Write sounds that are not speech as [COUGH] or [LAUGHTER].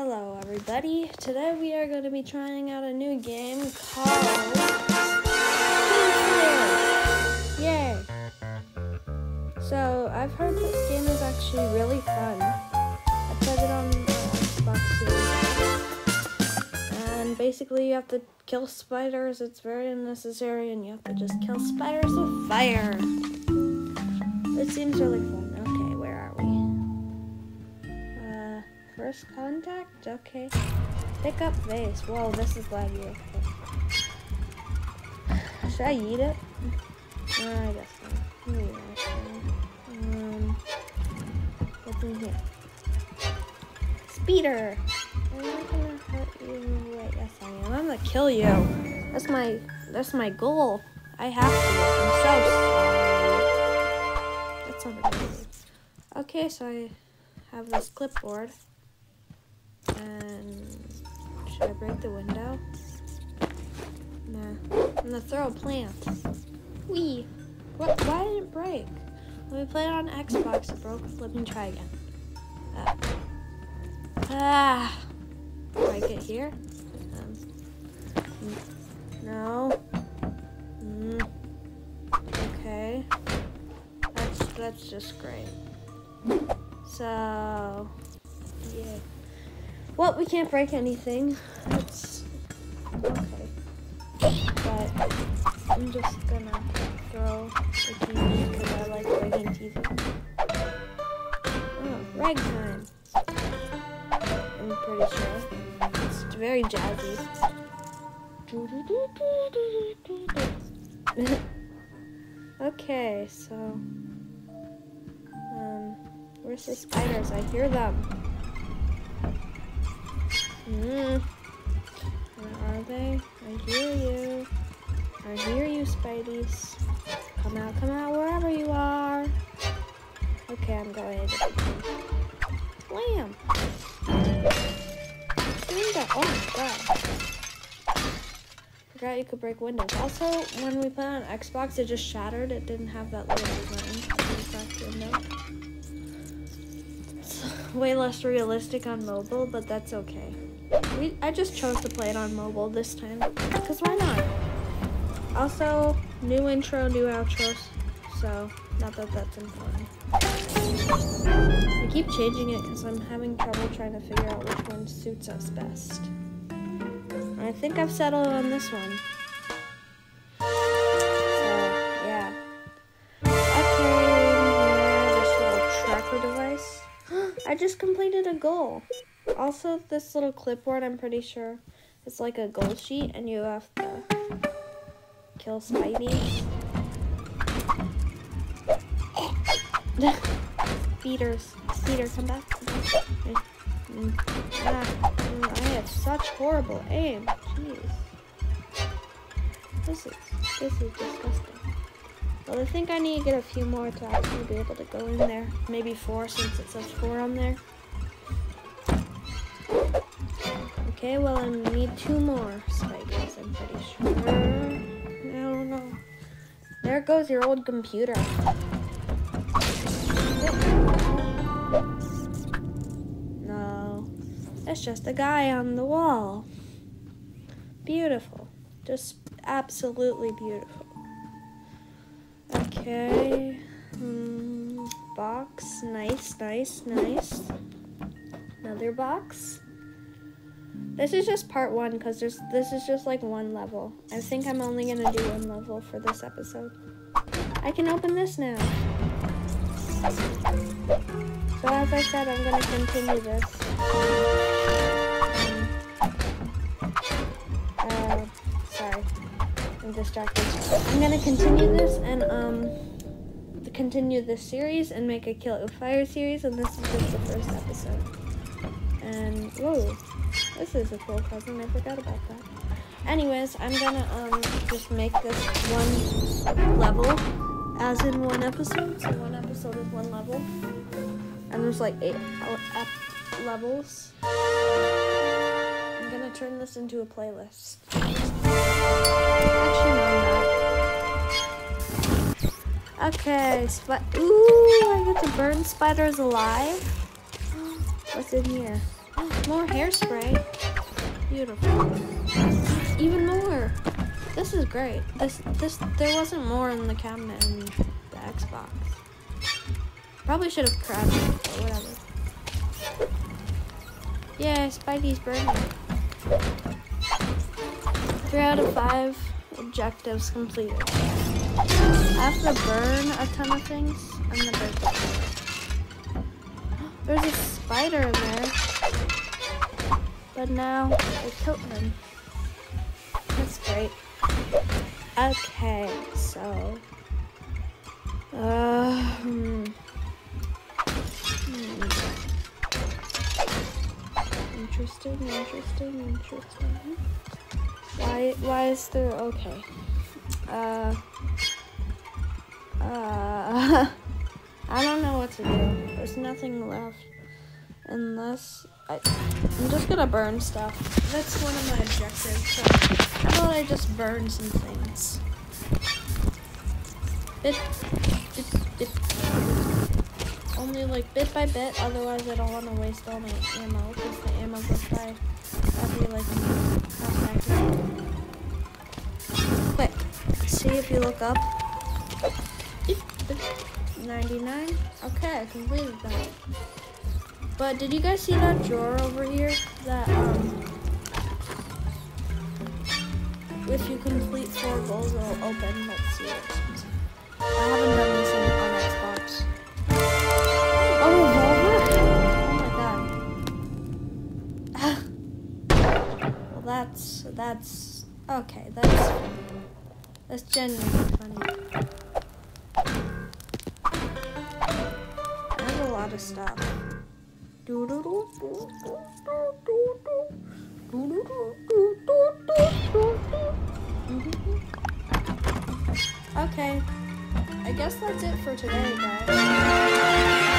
Hello, everybody. Today we are going to be trying out a new game called. Yay! So I've heard this game is actually really fun. I played it on uh, Xbox Series, and basically you have to kill spiders. It's very unnecessary, and you have to just kill spiders with fire. It seems really fun. First contact. Okay, pick up vase. Whoa, this is. Okay. Should I eat it? Uh, I guess not. Um, what's in here? Speeder. I'm not gonna hurt you. Wait, yes I am. I'm gonna kill you. That's my that's my goal. I have to. I'm so sorry. That's not amazing. Okay, so I have this clipboard. And should I break the window? Nah. I'm gonna throw a plant. Wee. What? Why did it break? When we played it on Xbox, it broke. Let me try again. Ah. ah. Break it here. Um, no. Mm. Okay. That's that's just great. So yeah. Well, we can't break anything. That's okay. But I'm just gonna throw the TV because I like breaking TV. Oh, ragtime. I'm pretty sure. It's very jazzy. [LAUGHS] okay, so um, where's the spiders? I hear them. Mm. Where are they? I hear you. I hear you, Spideys. Come out, come out, wherever you are. Okay, I'm going Wham! Window. Oh my god. Forgot you could break windows. Also, when we put on Xbox, it just shattered. It didn't have that little way less realistic on mobile, but that's okay. We, I just chose to play it on mobile this time. Because why not? Also, new intro, new outros. So, not that that's important. I keep changing it because I'm having trouble trying to figure out which one suits us best. I think I've settled on this one. So, yeah. Okay, this little tracker device. [GASPS] I just completed a goal. Also, this little clipboard, I'm pretty sure, it's like a goal sheet, and you have to kill Spidey. [LAUGHS] Speeders. Speeder, come back. I have such horrible aim. Jeez. This is this is disgusting. Well, I think I need to get a few more to actually be able to go in there. Maybe four since it says four on there. Okay, well I need two more spiders, I'm pretty sure. I don't know. There goes your old computer. No. It's just a guy on the wall. Beautiful. Just absolutely beautiful. Okay. Mm, box. Nice, nice, nice. Another box. This is just part one because there's this is just like one level. I think I'm only gonna do one level for this episode. I can open this now. So as I said, I'm gonna continue this. Uh, sorry, I'm distracted. I'm gonna continue this and um continue this series and make a Kill Fire series, and this is just the first episode. And whoa. This is a cool present. I forgot about that. Anyways, I'm gonna um just make this one level as in one episode. So one episode is one level. And there's like eight levels. I'm gonna turn this into a playlist. Actually, no. Okay, sp- Ooh, I get to burn spiders alive. What's in here? More hairspray. Beautiful. Even more. This is great. This this there wasn't more in the cabinet in the Xbox. Probably should have crashed it, but whatever. Yeah, Spidey's burning. Three out of five objectives completed. I have to burn a ton of things and the bird. [GASPS] There's a spider in there. But now I killed him. That's great. Okay, so uh hmm. Hmm. Interesting, interesting, interesting. Why why is there okay. Uh uh [LAUGHS] I don't know what to do. There's nothing left unless I, I'm just gonna burn stuff. That's one of my objectives. So how about I just burn some things? Bit, bit, bit. Only like bit by bit. Otherwise, I don't want to waste all my ammo because the ammo goes by every like half second. Quick, see if you look up. 99. Okay, I completed that. But did you guys see that drawer over here? That, um, if you complete four goals, it'll open. Let's see it. I haven't done this on Xbox. A revolver? Oh my god. [LAUGHS] well, that's, that's, okay, that's, that's genuinely funny. There's a lot of stuff. Okay, I guess that's it for today, guys.